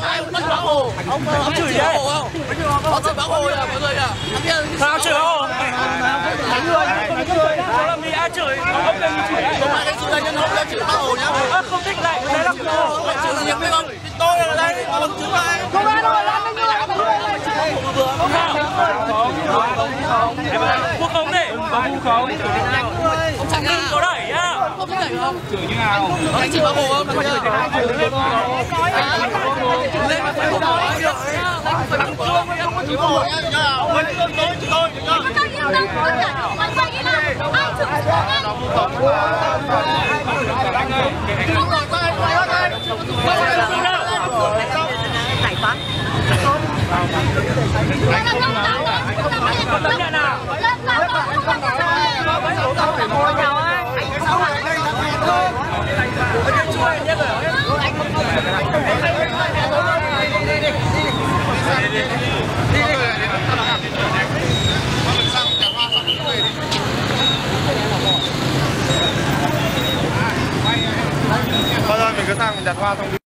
sai bắt bác hồ ông à? ông chửi đấy không ông chửi bác hồ à? Mọi người à sao chửi ông đánh người đánh người đó là mình ai chửi ông đừng chửi không? Phải cái chửi là nhân ông là chửi bác hồ nhá không? Thích lại đấy là cô chửi là nhiều không tôi là đây bằng chửi này không ai đâu là đánh người không không không không đi không không ông chẳng đừng có đẩy nhá không có đẩy không chửi như nào anh chị bác hồ không? lên có chửi bác hồ nhá mình luôn nói chửi tôi nhá Tao Cái 拖拉机